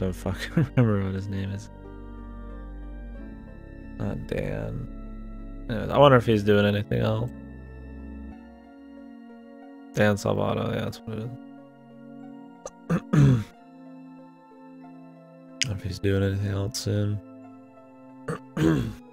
don't fucking remember what his name is. Not Dan. Anyways, I wonder if he's doing anything else. Dan Salvato, yeah, that's what it is. if he's doing anything else soon.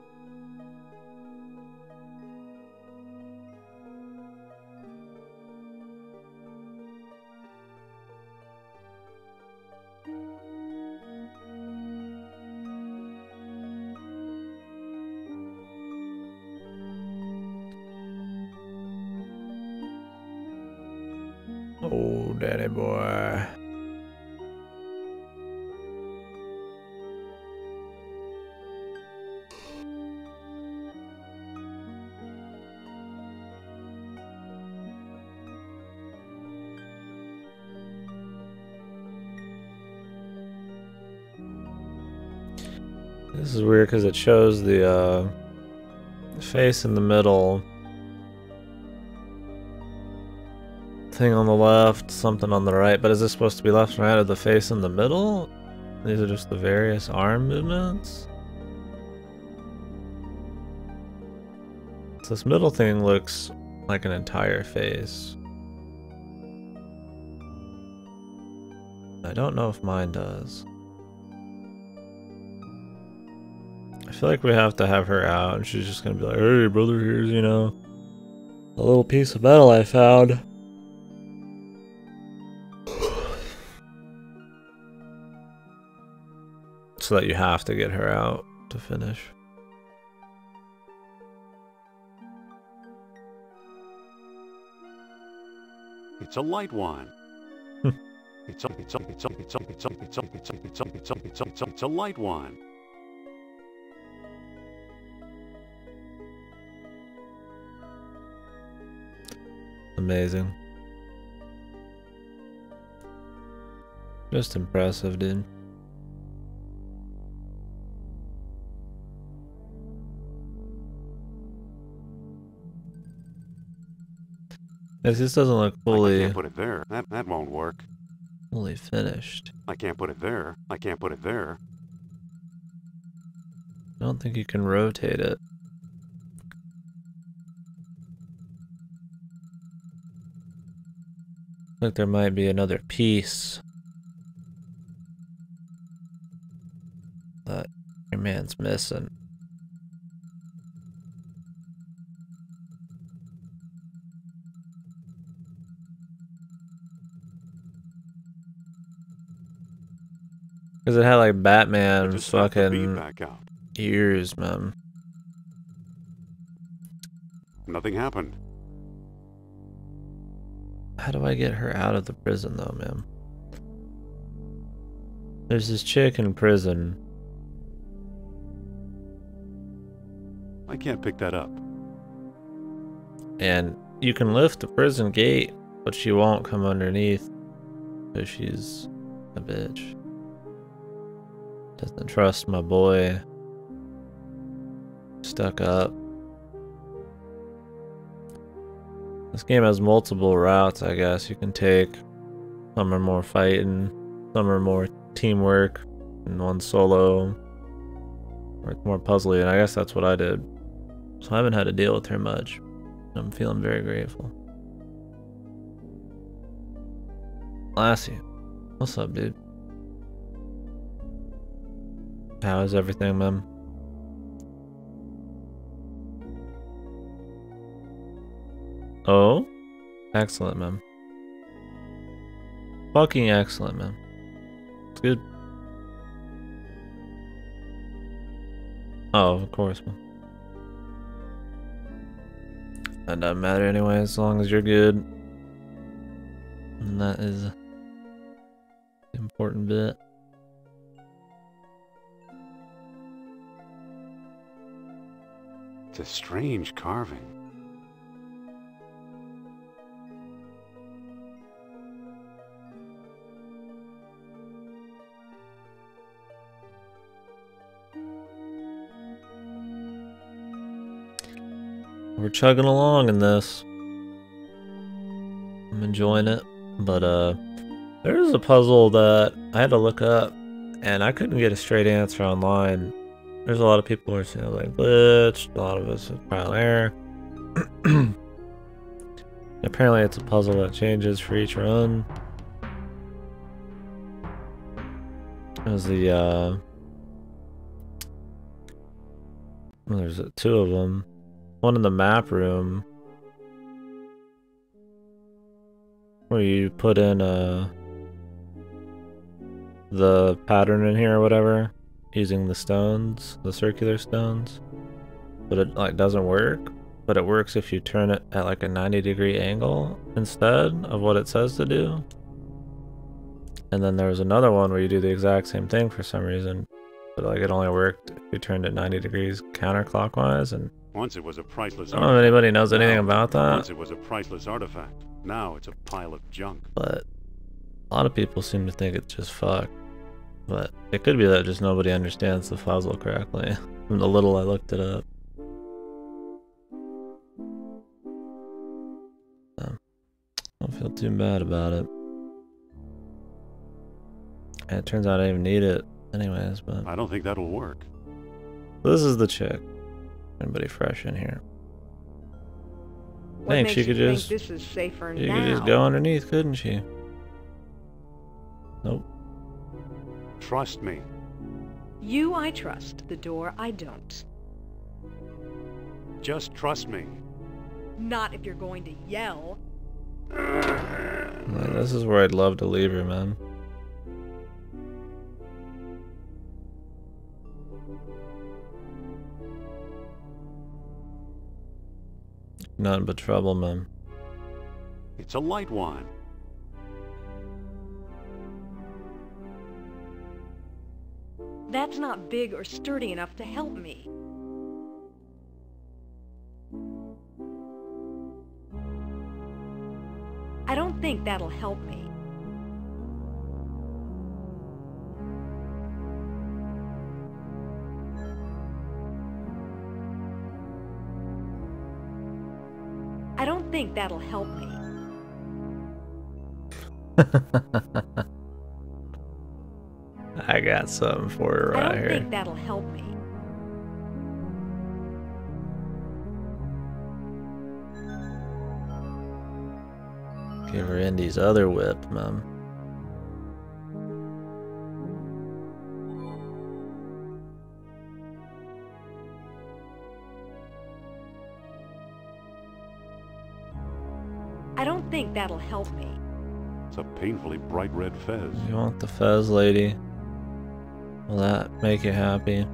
because it shows the uh, face in the middle, thing on the left, something on the right. But is this supposed to be left and right of the face in the middle? These are just the various arm movements. So this middle thing looks like an entire face. I don't know if mine does. Feel like we have to have her out and she's just gonna be like, hey brother, here's, you know, a little piece of metal I found. so that you have to get her out to finish. It's a light one. it's a it's a it's a it's a it's a it's a it's a it's a it's a it's a it's a it's a light one. Amazing. Just impressive, dude. This just doesn't look fully. I can't put it there. That that won't work. fully finished. I can't put it there. I can't put it there. I don't think you can rotate it. Like there might be another piece that your man's missing. Because it had like Batman just snapped the bead fucking back out. ears, man. Nothing happened. How do I get her out of the prison though, man? There's this chick in prison. I can't pick that up. And you can lift the prison gate, but she won't come underneath because she's a bitch. Doesn't trust my boy. Stuck up. This game has multiple routes, I guess, you can take. Some are more fighting, some are more teamwork, and one solo. Or it's more puzzly, and I guess that's what I did. So I haven't had to deal with her much. I'm feeling very grateful. Lassie, what's up, dude? How is everything, man? Oh? Excellent, man. Fucking excellent, man. It's good. Oh, of course, man. That doesn't matter anyway, as long as you're good. And that is the important bit. It's a strange carving. We're chugging along in this. I'm enjoying it. But uh there's a puzzle that I had to look up and I couldn't get a straight answer online. There's a lot of people who are saying like glitched, a lot of us have trial and error. Apparently it's a puzzle that changes for each run. There's the uh well, there's two of them. One in the map room where you put in uh the pattern in here or whatever using the stones, the circular stones. But it like doesn't work. But it works if you turn it at like a 90 degree angle instead of what it says to do. And then there was another one where you do the exact same thing for some reason. But like it only worked if you turned it 90 degrees counterclockwise and Once it was a priceless I don't know if anybody knows anything Now, about that. Once it was a priceless artifact. Now it's a pile of junk. but a lot of people seem to think it's just fucked. But it could be that just nobody understands the puzzle correctly. From the little I looked it up. Um, so, don't feel too bad about it. And it turns out I didn't even need it anyways, but I don't think that'll work. this is the chick. Anybody fresh in here? What Thanks, makes she could you just- think this is safer She now? could just go underneath, couldn't she? Nope. Trust me. You I trust, the door I don't. Just trust me. Not if you're going to yell. Like, this is where I'd love to leave her, man. None but trouble, man. It's a light one. That's not big or sturdy enough to help me. I don't think that'll help me. That'll help me. I got something for her I right don't here. think that'll help me. Give her Indy's other whip, man. That'll help me. It's a painfully bright red fez. You want the fez lady? Will that make you happy?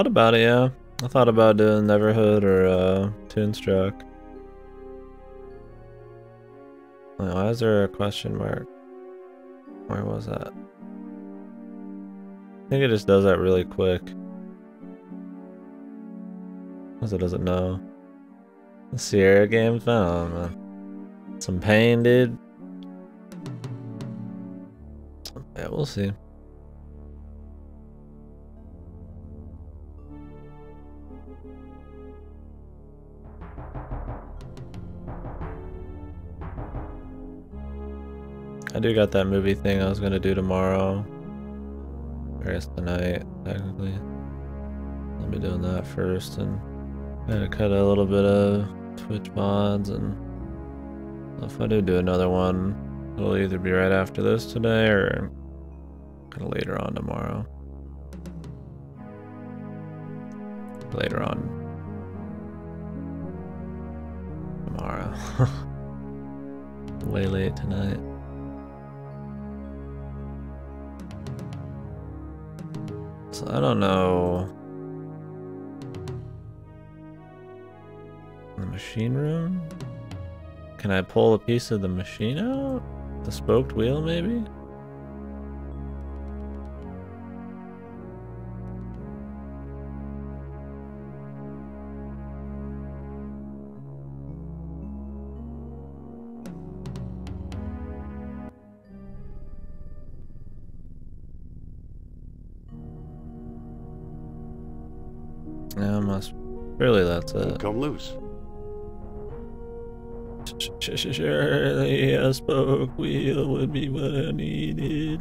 Thought about it, yeah. I thought about doing Neverhood or uh, Toonstruck. Wait, why is there a question mark? Where was that? I think it just does that really quick. Because it doesn't know. The Sierra game's found. Some pain, dude. Yeah, we'll see. Do got that movie thing I was gonna do tomorrow. I guess tonight, technically. I'll be doing that first and gotta cut a little bit of Twitch mods and if I do do another one, it'll either be right after this today or kind of later on tomorrow. Later on tomorrow. Way late tonight. I don't know. The machine room? Can I pull a piece of the machine out? The spoked wheel, maybe? Come loose. Surely a spoke wheel would be what I needed.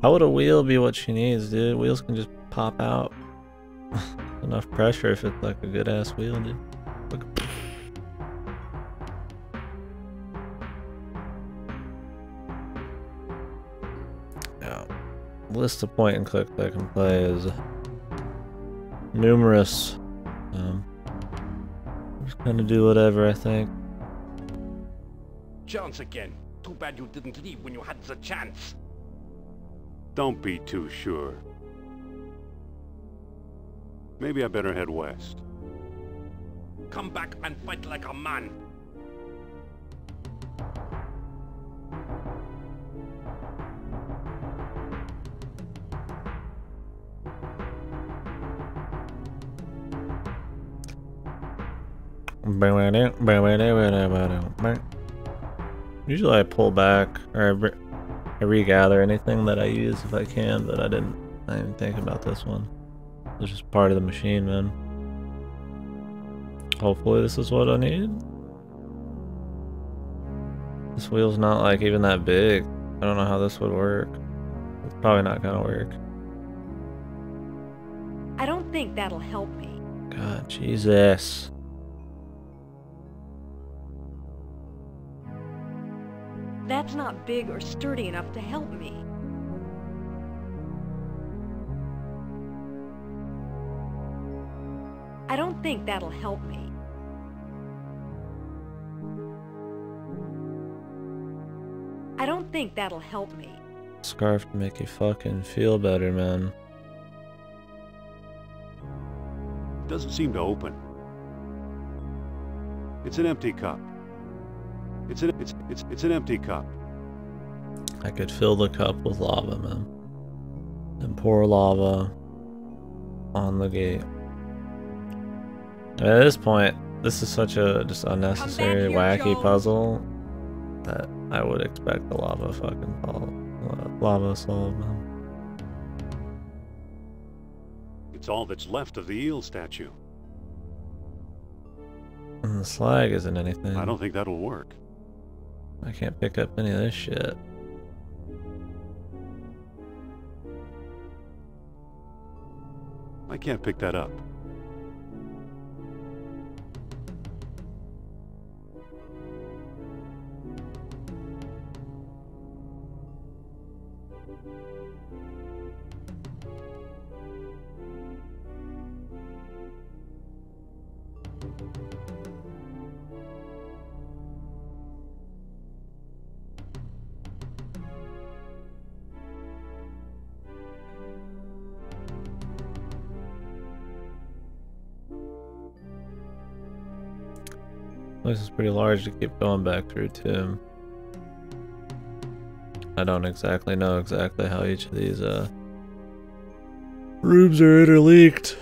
How would a wheel be what she needs, dude? Wheels can just pop out. Enough pressure if it's like a good ass wheel, dude. Yeah. List of point and click that I can play is numerous. Um, gonna do whatever I think. Chance again. Too bad you didn't leave when you had the chance. Don't be too sure. Maybe I better head west. Come back and fight like a man. Usually I pull back or I, re I regather anything that I use if I can, but I didn't. I didn't think about this one. It's just part of the machine, man. Hopefully this is what I need. This wheel's not like even that big. I don't know how this would work. It's probably not gonna work. I don't think that'll help me. God, Jesus. That's not big or sturdy enough to help me. I don't think that'll help me. I don't think that'll help me. Scarf to make you fucking feel better, man. Doesn't seem to open. It's an empty cup. It's an it's it's it's an empty cup. I could fill the cup with lava, man. And pour lava on the gate. At this point, this is such a just unnecessary, here, wacky Jones. puzzle that I would expect the lava fucking fall, lava solve, man. It's all that's left of the eel statue. And the slag isn't anything. I don't think that'll work. I can't pick up any of this shit. I can't pick that up. Pretty large to keep going back through too. I don't exactly know exactly how each of these uh rooms are interleaked.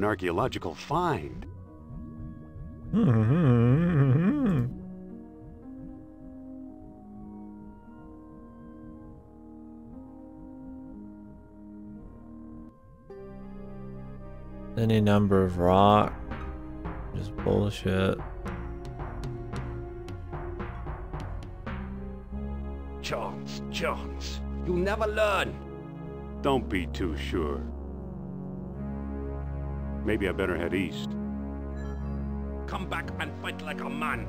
An archaeological find. Any number of rock. Just bullshit. Chance, chance. You never learn. Don't be too sure. Maybe I better head east. Come back and fight like a man.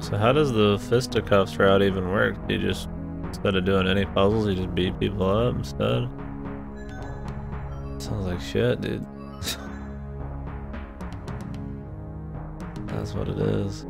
So how does the fisticuffs route even work? Do you just, instead of doing any puzzles, you just beat people up instead? Sounds like shit, dude. That's what it is.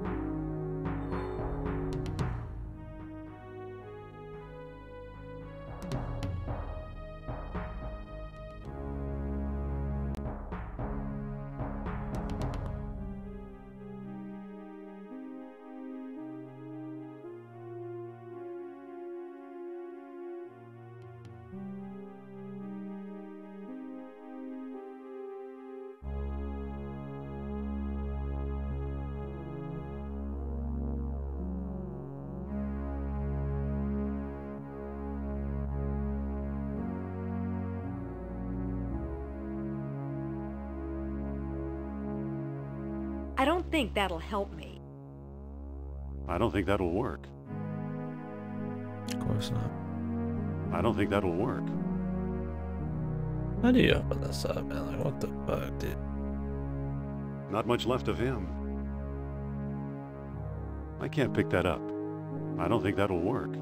I don't think that'll help me. I don't think that'll work. Of course not. I don't think that'll work. How do you open this up, man? Like, what the fuck, dude? Not much left of him. I can't pick that up. I don't think that'll work.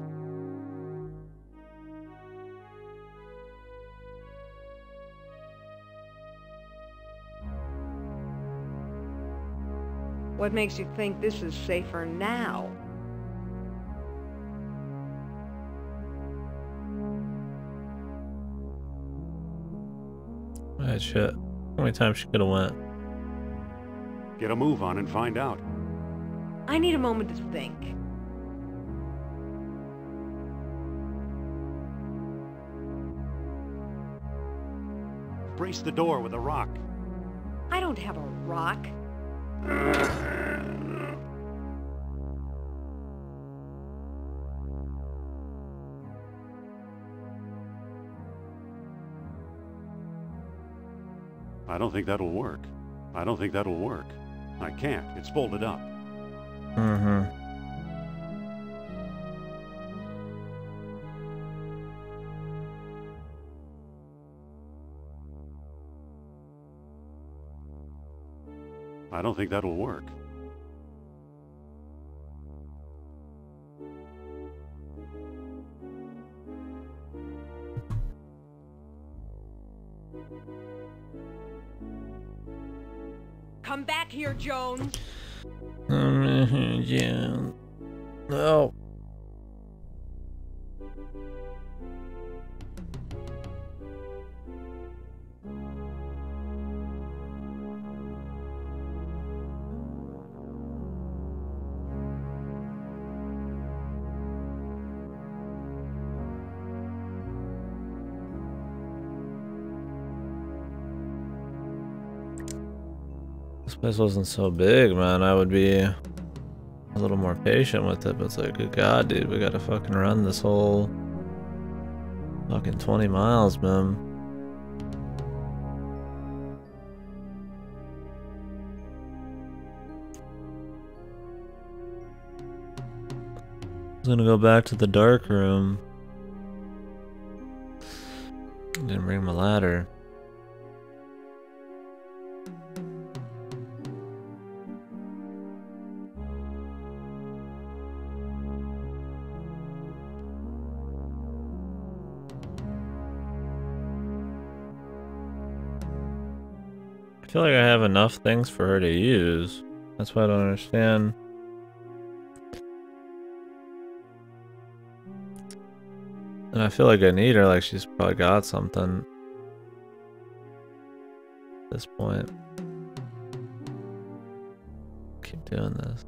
What makes you think this is safer now? Alright, shit. How many times she could have went? Get a move on and find out. I need a moment to think. Brace the door with a rock. I don't have a rock. I don't think that'll work. I don't think that'll work. I can't. It's folded up. Mm-hmm. Don't think that'll work. Come back here, Jones. Um, yeah. No. This wasn't so big, man. I would be a little more patient with it, but it's like, good god, dude, we gotta fucking run this whole fucking 20 miles, man. I was gonna go back to the dark room. Didn't bring my ladder. Feel like I have enough things for her to use. That's why I don't understand. And I feel like I need her, like she's probably got something. At this point. Keep doing this.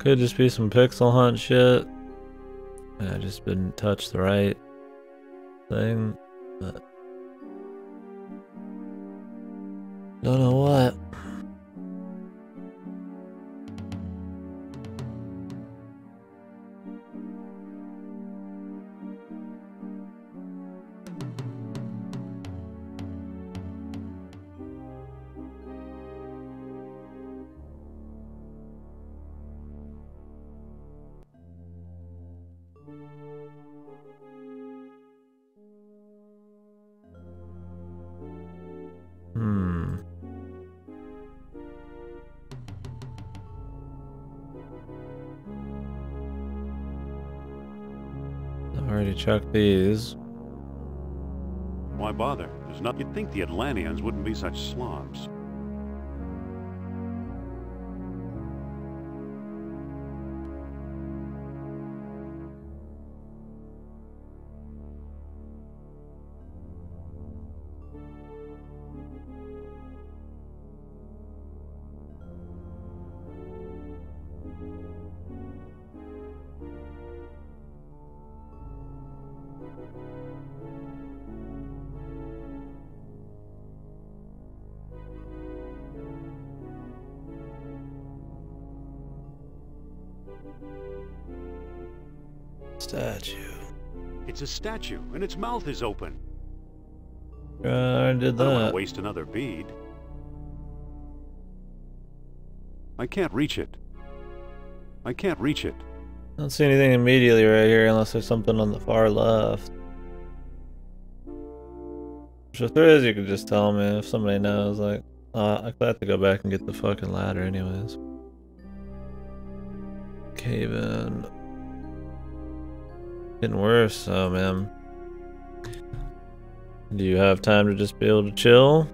Could just be some pixel hunt shit. I just didn't touch the right thing, Why bother? There's not. You'd think the Atlanteans wouldn't be such slobs. Statue. It's a statue, and its mouth is open. Uh, I did I don't want to waste another bead. I can't reach it. I can't reach it. I don't see anything immediately right here unless there's something on the far left. Which if there is, you can just tell me if somebody knows. Like, uh, I have to go back and get the fucking ladder anyways. Cave in. Getting worse, oh man. Do you have time to just be able to chill?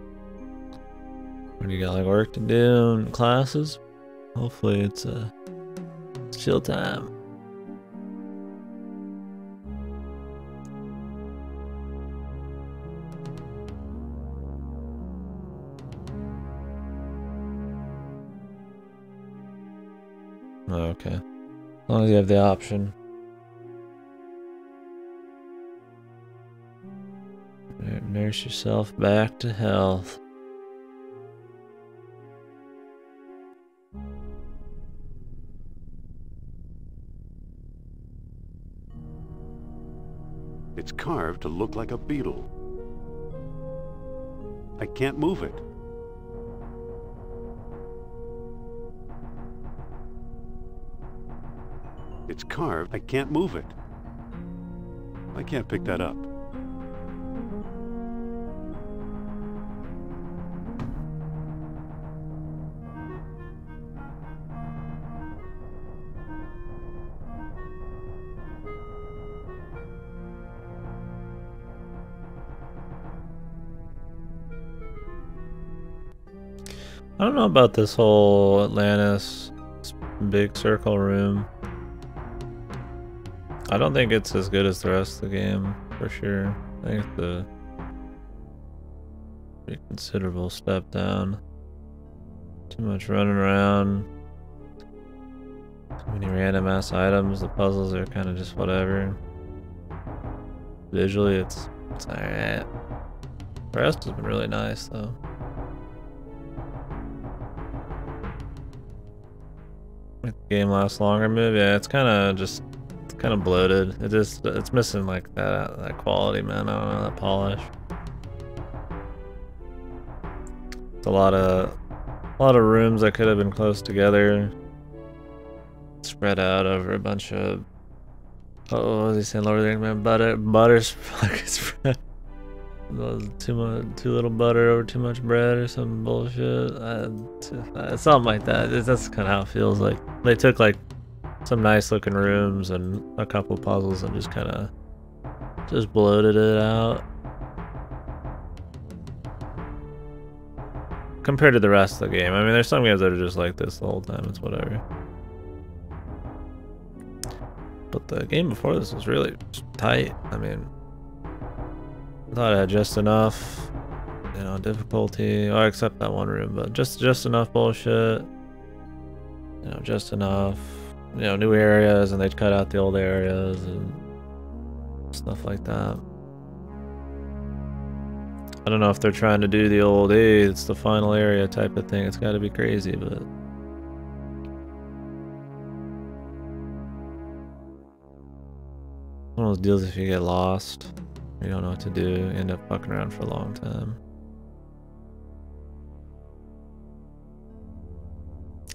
Or do you got like work to do and classes? Hopefully it's a it's chill time. Okay. As long as you have the option. Nurse yourself back to health. It's carved to look like a beetle. I can't move it. It's carved. I can't move it. I can't pick that up. I don't know about this whole Atlantis big circle room. I don't think it's as good as the rest of the game, for sure. I think a pretty considerable step down. Too much running around. Too many random ass items. The puzzles are kind of just whatever. Visually, it's, it's alright. The rest has been really nice, though. Game last longer. Maybe yeah, it's kind of just kind of bloated. It just it's missing like that that quality, man. I don't know that polish. It's a lot of a lot of rooms that could have been close together, spread out over a bunch of. Oh, what was he saying? Lord of the Rings, man. Butter, butters, spread. Too much, too little butter over too much bread or some bullshit. Uh, something like that. That's kind of how it feels like. They took like some nice looking rooms and a couple puzzles and just kind of just bloated it out. Compared to the rest of the game. I mean, there's some games that are just like this the whole time. It's whatever. But the game before this was really tight. I mean, I thought I had just enough, you know, difficulty. Oh, accept that one room, but just just enough bullshit. You know, just enough you know, new areas and they'd cut out the old areas and stuff like that. I don't know if they're trying to do the old, hey, it's the final area type of thing. It's got to be crazy, but. One of those deals if you get lost, you don't know what to do, end up fucking around for a long time.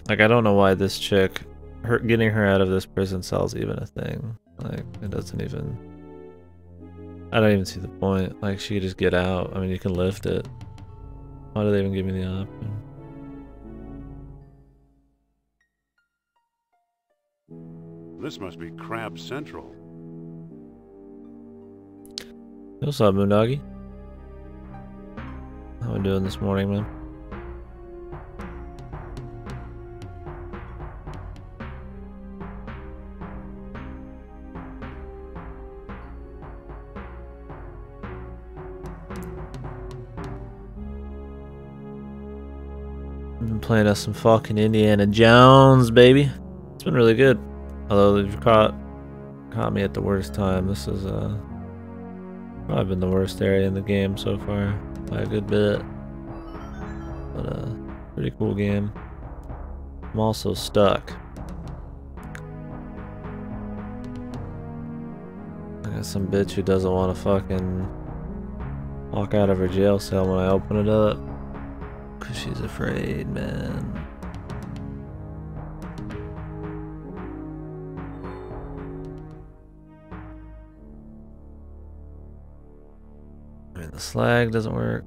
Like, I don't know why this chick, her getting her out of this prison cell is even a thing. Like, it doesn't even. I don't even see the point. Like, she could just get out. I mean, you can lift it. Why do they even give me the option? This must be Crab Central. What's up, Moondoggy? How we doing this morning, man? Been playing us some fucking Indiana Jones, baby. It's been really good. Although you've caught caught me at the worst time. This is uh probably been the worst area in the game so far by a good bit. But uh pretty cool game. I'm also stuck. I got some bitch who doesn't want to fucking walk out of her jail cell when I open it up. Cause she's afraid, man. Slag doesn't work.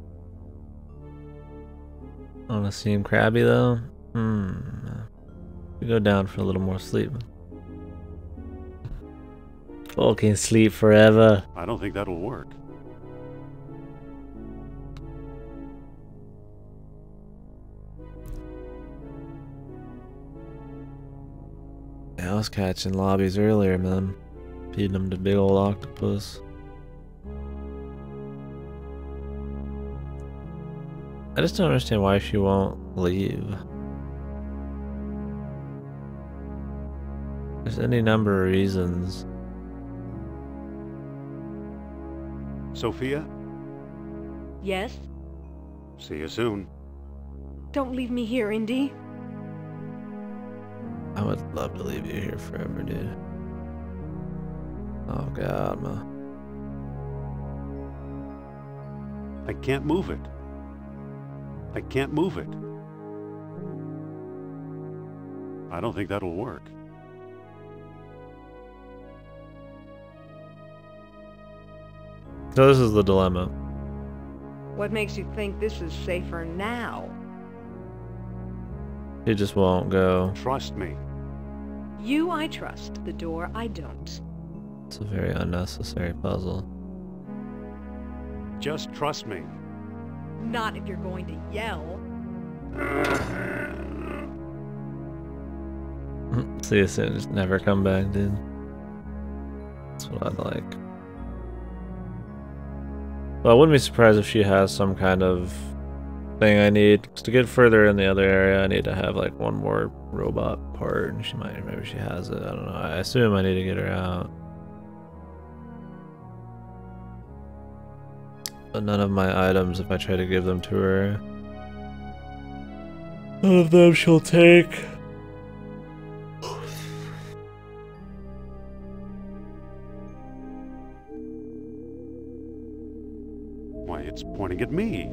I wanna seem crabby though. Hmm. We go down for a little more sleep. Fucking sleep forever. I don't think that'll work. I was catching lobbies earlier, man. Feeding them to big old octopus. I just don't understand why she won't leave. There's any number of reasons. Sophia, Yes? see you soon. Don't leave me here, Indy. I would love to leave you here forever, dude. Oh god, ma. I can't move it. I can't move it. I don't think that'll work. So this is the dilemma. What makes you think this is safer now? It just won't go. Trust me. You I trust, the door I don't. It's a very unnecessary puzzle. Just trust me. Not if you're going to yell. See you soon. Just never come back, dude. That's what I'd like. Well, I wouldn't be surprised if she has some kind of thing I need. to get further in the other area, I need to have like one more robot part, and she might, maybe she has it. I don't know. I assume I need to get her out. But none of my items, if I try to give them to her, none of them she'll take. Why, it's pointing at me.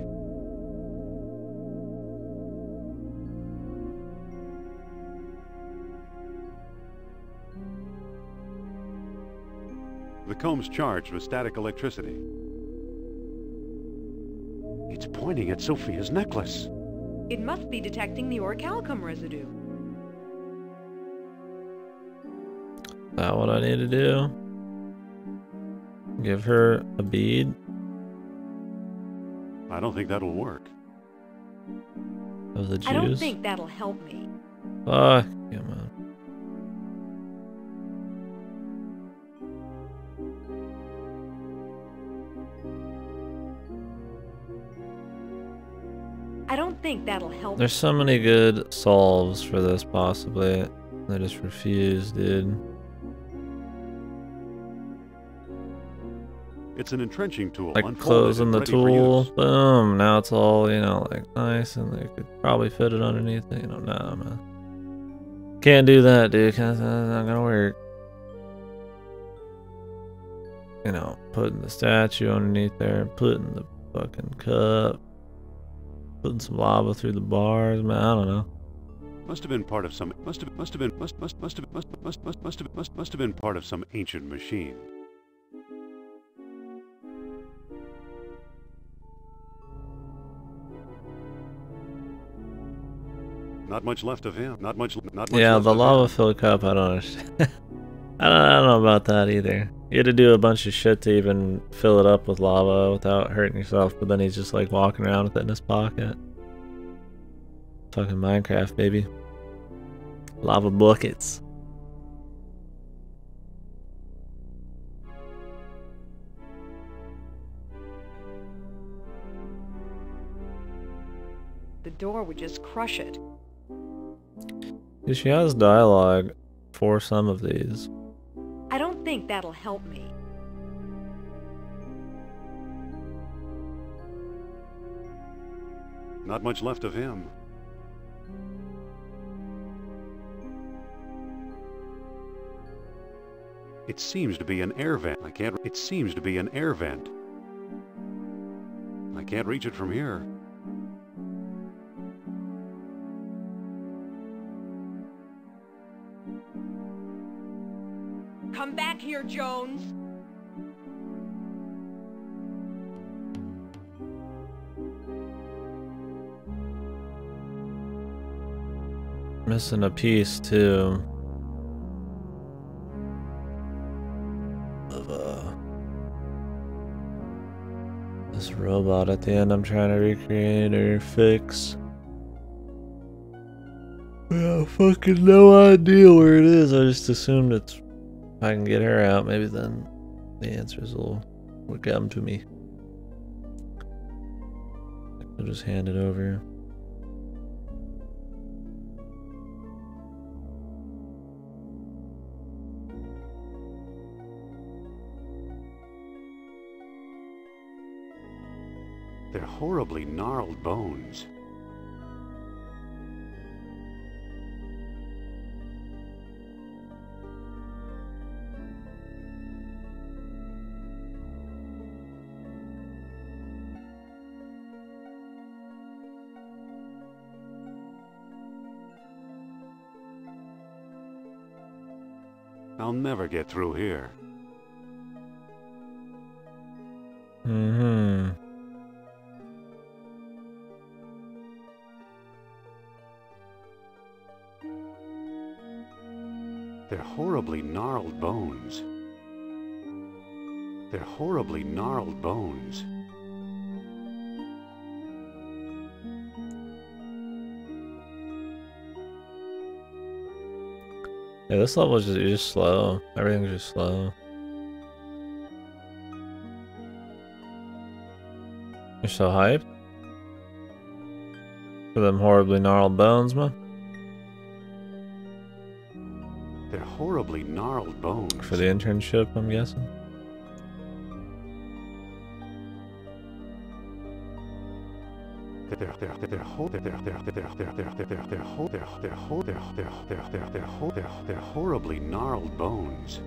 The comb's charged with static electricity. It's pointing at Sophia's necklace. It must be detecting the orichalcum residue. that what I need to do? Give her a bead I don't think that'll work. of the juice? I don't think that'll help me. Fuck, come on. Think that'll help There's so many good solves for this, possibly. I just refuse, dude. It's an entrenching tool. Like unfolded closing the tool, boom. Now it's all, you know, like nice and they could probably fit it underneath it. You know, nah, man. Can't do that, dude. 'cause That's not gonna work. You know, putting the statue underneath there, putting the fucking cup, putting some lava through the bars, man. I don't know. Must have been part of some. Must have. Must have been. Must. Must. Must have. Must. Must. Must. Must have. Must. Must have been part of some ancient machine. Not much left of him. Not much. Not much. Yeah, the lava filled cup, I don't understand. I, don't, I don't know about that either. You had to do a bunch of shit to even fill it up with lava without hurting yourself, but then he's just like walking around with it in his pocket. Fucking Minecraft, baby. Lava buckets. The door would just crush it. She has dialogue for some of these. I don't think that'll help me. Not much left of him. It seems to be an air vent. I can't. It seems to be an air vent. I can't reach it from here. Come back here, Jones! Missing a piece too. Of uh this robot at the end I'm trying to recreate or fix. Yeah, fucking no idea where it is. I just assumed it's if I can get her out, maybe then the answers will will come to me. I'll just hand it over. They're horribly gnarled bones. I'll never get through here. Mm-hmm. They're horribly gnarled bones. They're horribly gnarled bones. Yeah, this level is just, it's just slow. Everything's just slow. You're so hyped? For them horribly gnarled bones, man? They're horribly gnarled bones. For the internship, I'm guessing. They're horribly gnarled bones.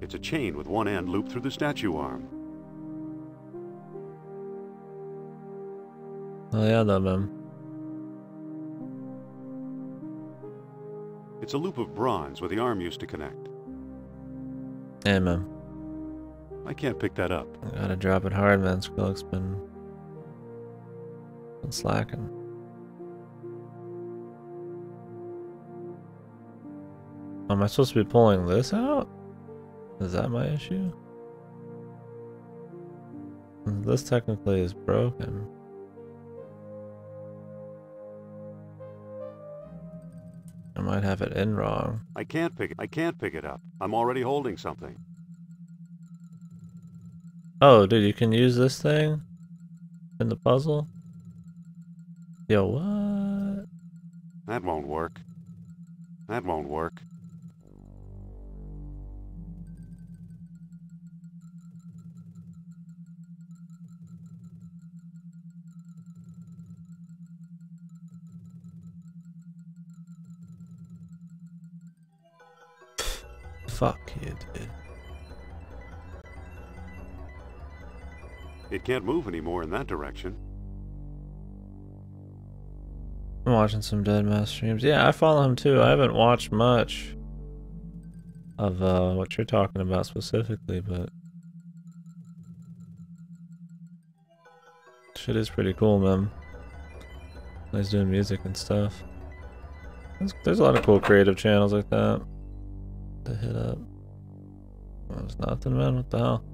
It's a chain with one end looped through the statue arm. Oh yeah, that It's a loop of bronze where the arm used to connect. Yeah, man. I can't pick that up. I gotta drop it hard, man. Skrillex been, been slacking. Am I supposed to be pulling this out? Is that my issue? This technically is broken. I might have it in wrong. I can't pick it. I can't pick it up. I'm already holding something. Oh, dude, you can use this thing in the puzzle? Yo, what? That won't work. That won't work. Fuck you, dude. It can't move anymore in that direction. I'm watching some Deadmau5 streams. Yeah, I follow him too. I haven't watched much of uh, what you're talking about specifically, but shit is pretty cool, man. He's doing music and stuff. There's, there's a lot of cool creative channels like that to hit up. Was nothing, man. What the hell?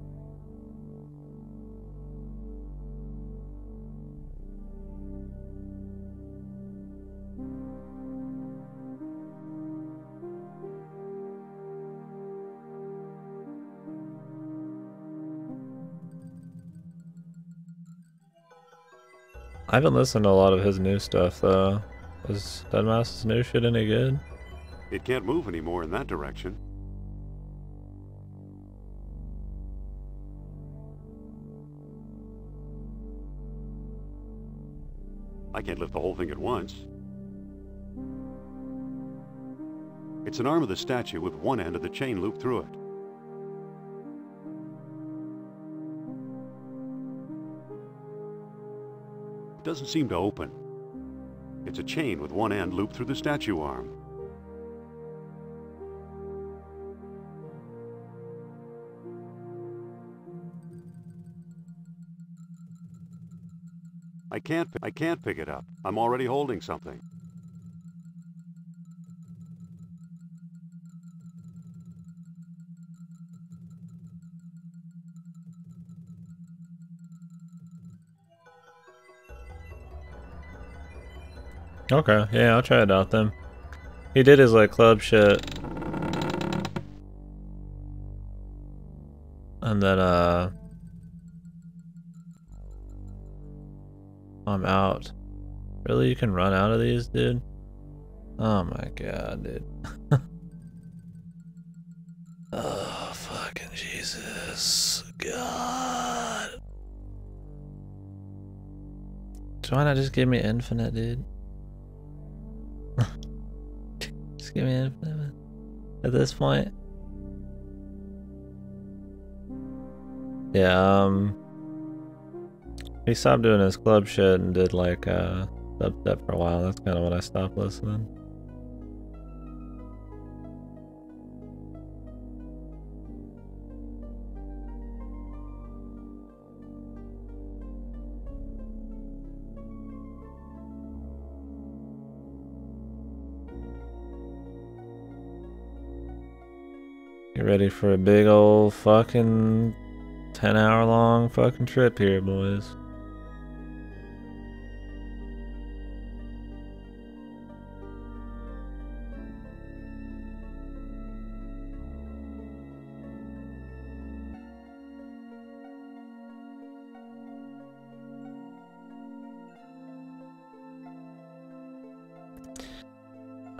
I haven't listened to a lot of his new stuff though. Is Deadmau5's new shit any good? It can't move anymore in that direction. I can't lift the whole thing at once. It's an arm of the statue with one end of the chain looped through it. It doesn't seem to open. It's a chain with one end looped through the statue arm. I can't, I can't pick it up. I'm already holding something. Okay, yeah, I'll try it out then. He did his like club shit. And then uh I'm out. Really you can run out of these, dude? Oh my god, dude. oh fucking Jesus. God. So why not just give me infinite, dude? Just give me infinite at this point. Yeah, um he stopped doing his club shit and did like uh dubstep for a while. That's kinda when I stopped listening. Get ready for a big old fucking 10 hour long fucking trip here, boys.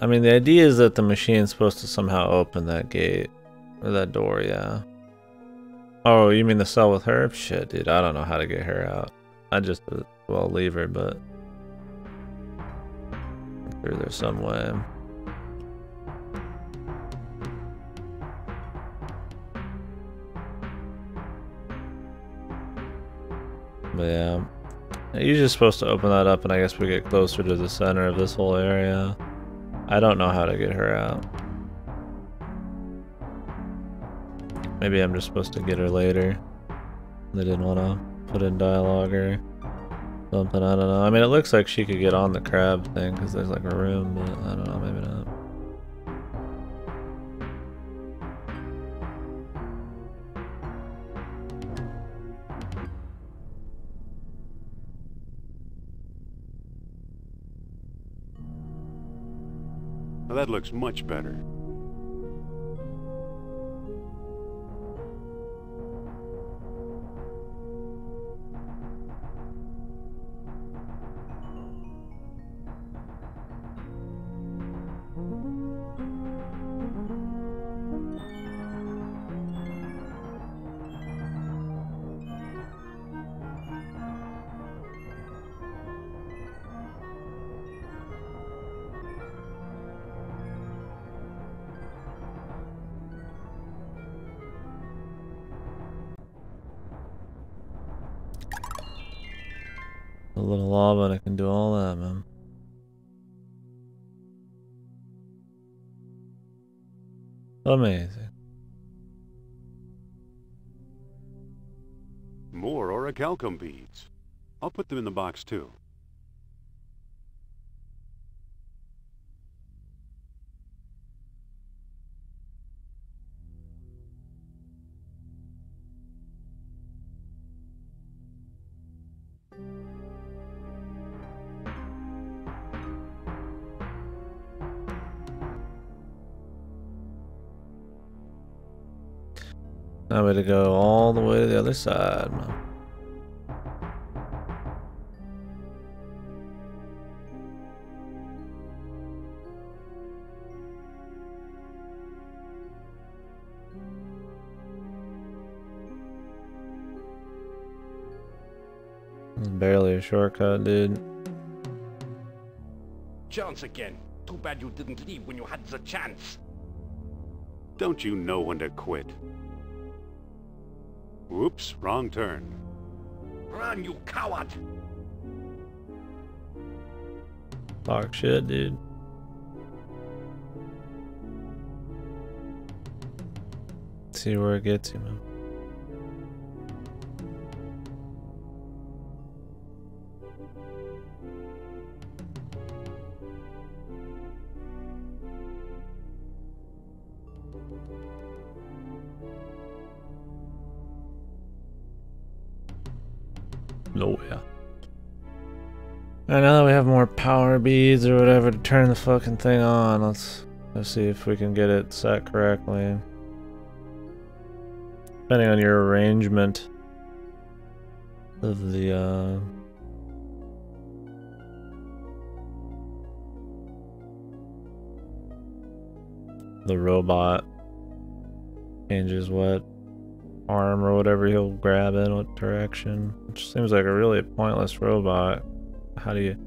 I mean, the idea is that the machine's supposed to somehow open that gate. Or that door, yeah. Oh, you mean the cell with her? Shit, dude, I don't know how to get her out. I just, uh, well, leave her, but... Sure there's some way. But yeah. You're just supposed to open that up and I guess we get closer to the center of this whole area. I don't know how to get her out. Maybe I'm just supposed to get her later. They didn't want to put in dialogue or something. I don't know. I mean, it looks like she could get on the crab thing because there's like a room, but I don't know. Maybe not. Looks much better. More beads. I'll put them in the box too. We to go all the way to the other side, man. A shortcut, dude. Chance again. Too bad you didn't leave when you had the chance. Don't you know when to quit? Whoops, wrong turn. Run, you coward! Talk shit, dude. See where it gets you, man. I that we have more power beads or whatever to turn the fucking thing on. Let's let's see if we can get it set correctly. Depending on your arrangement of the uh the robot changes what arm or whatever he'll grab in what direction. Which seems like a really pointless robot. How do you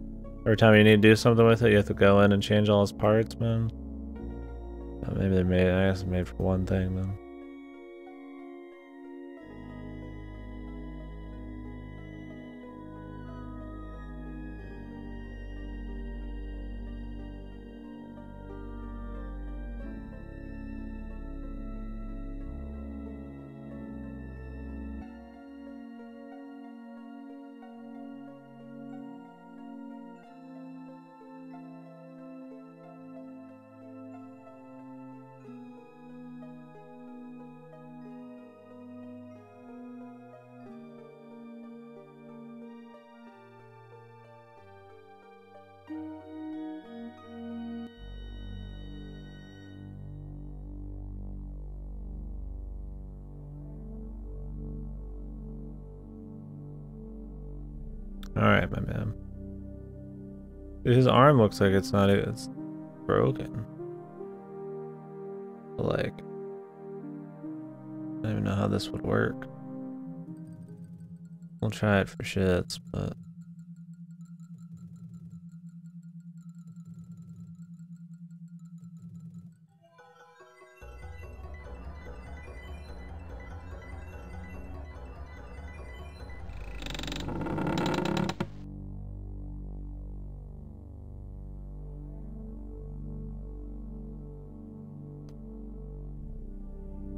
every time you need to do something with it you have to go in and change all its parts, man? Uh, maybe they're made I guess made for one thing then. Looks like it's not it's broken. Like I don't even know how this would work. We'll try it for shits, but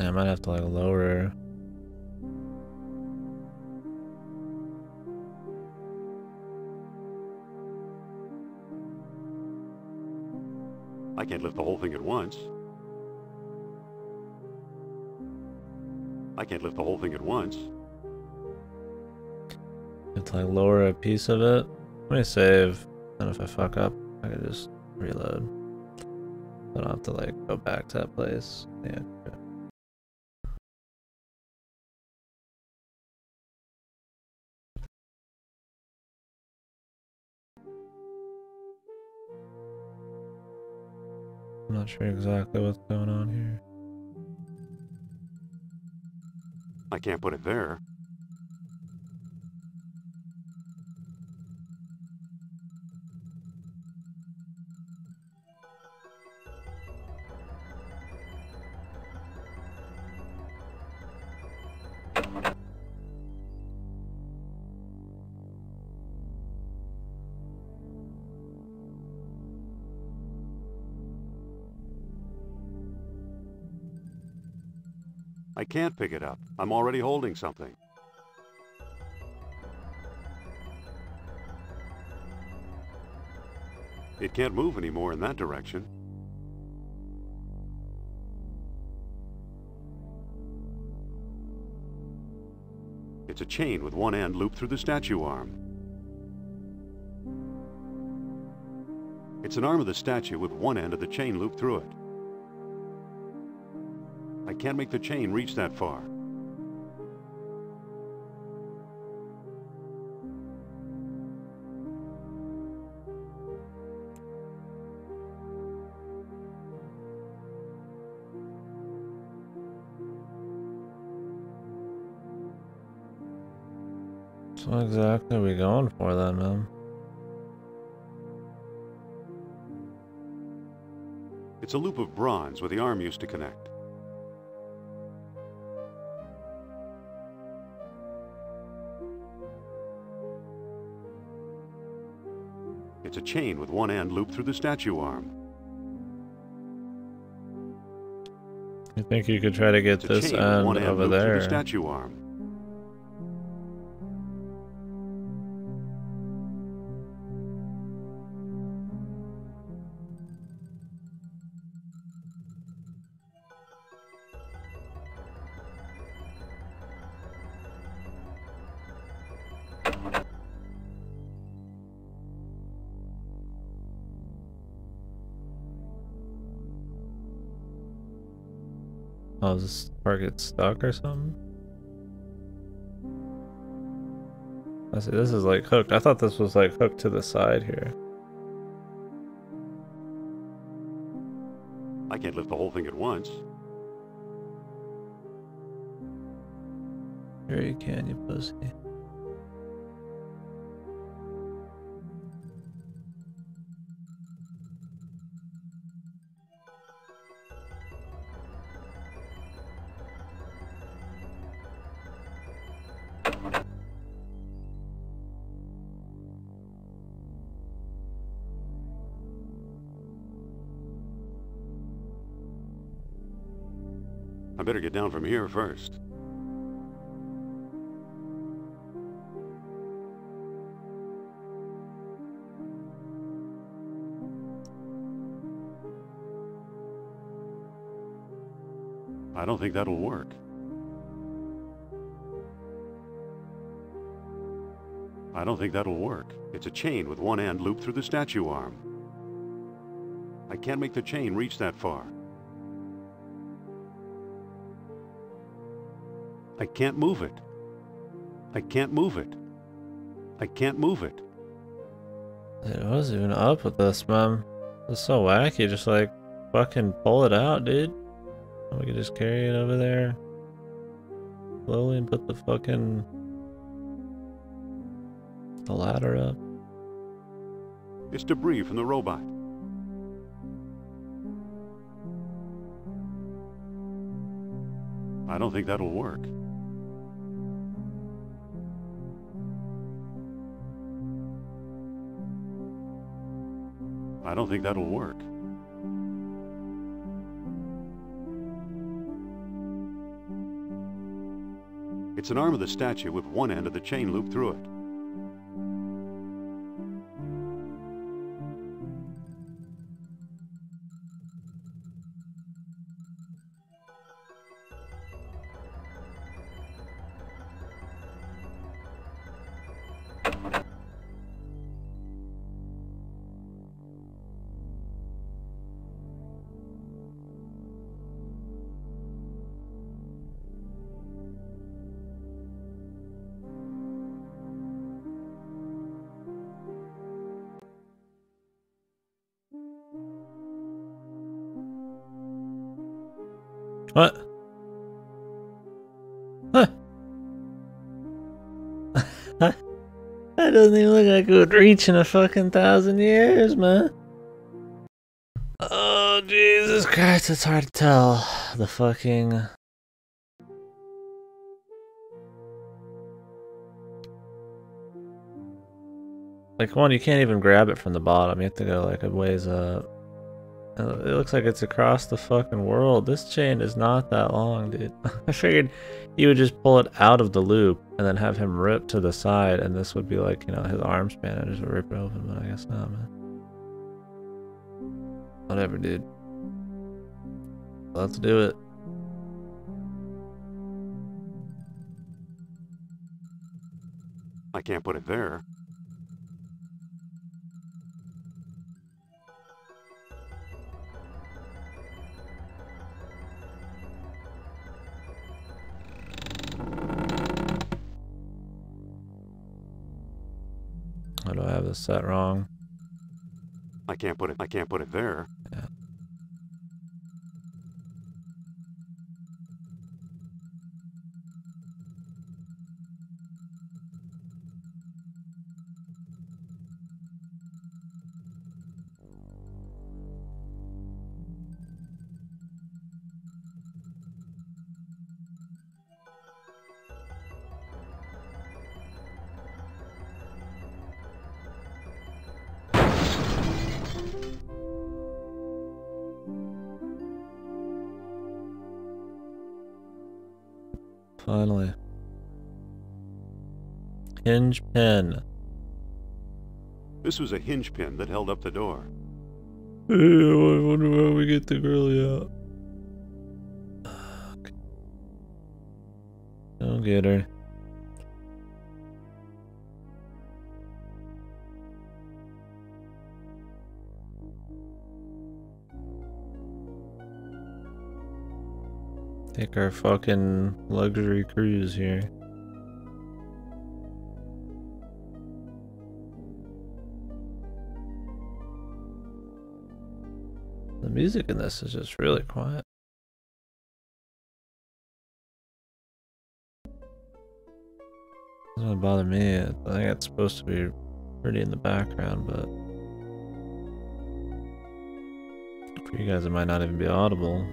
I might have to like lower. I can't lift the whole thing at once. I can't lift the whole thing at once. Have to like lower a piece of it. Let me save. And if I fuck up, I can just reload. I don't have to like go back to that place. Yeah. Sure exactly what's going on here. I can't put it there. Can't pick it up. I'm already holding something. It can't move anymore in that direction. It's a chain with one end looped through the statue arm. It's an arm of the statue with one end of the chain looped through it. Can't make the chain reach that far. So what exactly are we going for then, man? It's a loop of bronze where the arm used to connect. It's a chain with one end looped through the statue arm. I think you could try to get this end end over there? the statue arm. Does this part get stuck or something? I see, this is like hooked. I thought this was like hooked to the side here. I can't lift the whole thing at once. Sure you can, you pussy. I better get down from here first. I don't think that'll work. I don't think that'll work. It's a chain with one end looped through the statue arm. I can't make the chain reach that far. I can't move it. I can't move it. I can't move it. It was even up with this, man? It's so wacky. Just like fucking pull it out, dude. We could just carry it over there slowly and put the fucking the ladder up. It's debris from the robot. I don't think that'll work. I don't think that'll work. It's an arm of the statue with one end of the chain looped through it. What? Huh. that doesn't even look like it would reach in a fucking thousand years, man. Oh, Jesus Christ, it's hard to tell. The fucking. Like, one, you can't even grab it from the bottom. You have to go, like, a ways up. It looks like it's across the fucking world. This chain is not that long, dude. I figured you would just pull it out of the loop and then have him rip to the side, and this would be like, you know, his arm span and just rip it open, but I guess not, man. Whatever, dude. Let's do it. I can't put it there. How do I have this set wrong? I can't put it. I can't put it there. Yeah. Finally. Hinge pin. This was a hinge pin that held up the door. I wonder how we get the girlie out. Don't get her. Take our fucking luxury cruise here. The music in this is just really quiet. Doesn't bother me. I think it's supposed to be pretty in the background, but for you guys, it might not even be audible.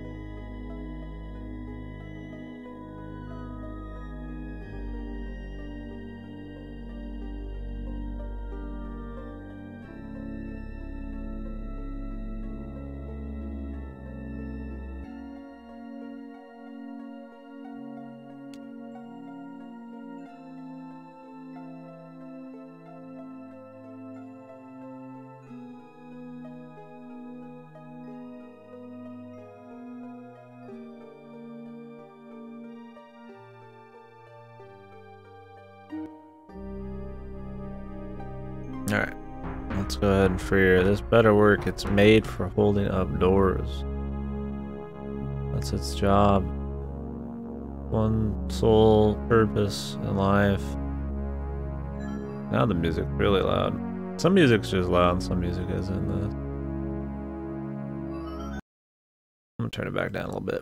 Alright. Let's go ahead and free her. This better work. It's made for holding up doors. That's its job. One sole purpose in life. Now the music's really loud. Some music's just loud and some music isn't. The... I'm gonna turn it back down a little bit.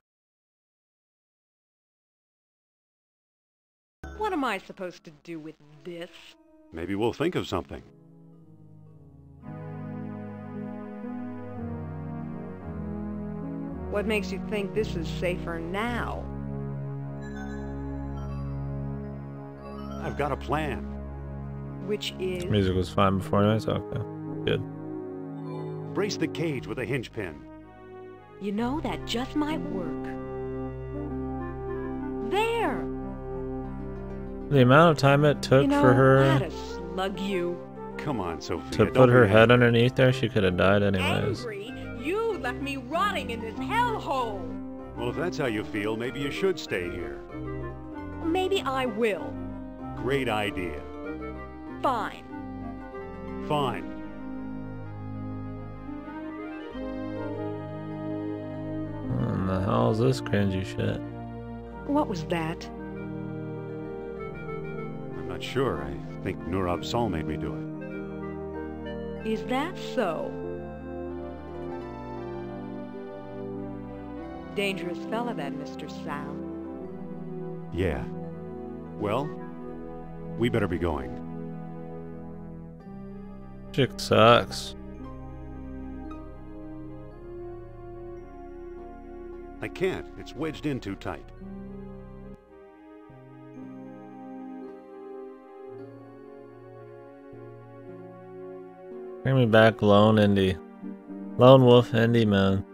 What am I supposed to do with this? Maybe we'll think of something. What makes you think this is safer now? I've got a plan. Which is... Music was fine before I talked. Okay. Good. Brace the cage with a hinge pin. You know, that just might work. There! The amount of time it took you know, for her I'd have slug you. Come on, Sophia. to put her head underneath there, she could have died anyways. Angry? You left me rotting in this hellhole! Well, if that's how you feel, maybe you should stay here. Maybe I will. Great idea. Fine. Fine. What in the hell is this cringy shit? What was that? I'm not sure. I think Nur-Ab-Sal made me do it. Is that so? Dangerous fella, that Mr. Sal. Yeah. Well, we better be going. Chick sucks. I can't. It's wedged in too tight. Bring me back Lone Indy. Lone Wolf Indy, man.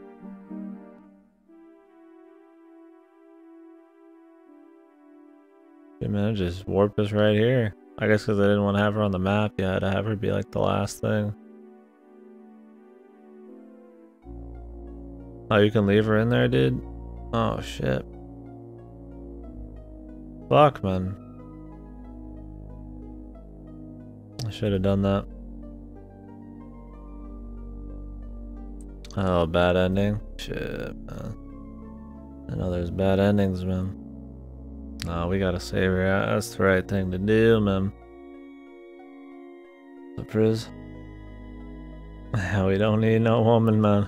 Man, just warp us right here. I guess because I didn't want to have her on the map yet. to have her be like the last thing. Oh, you can leave her in there, dude? Oh, shit. Fuck, man. I should have done that. Oh, bad ending? Shit, man. I know there's bad endings, man. No, we gotta save her. That's the right thing to do, man. The Priz. we don't need no woman, man.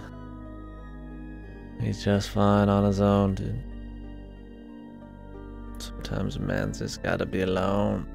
He's just fine on his own, dude. Sometimes a man's just gotta be alone.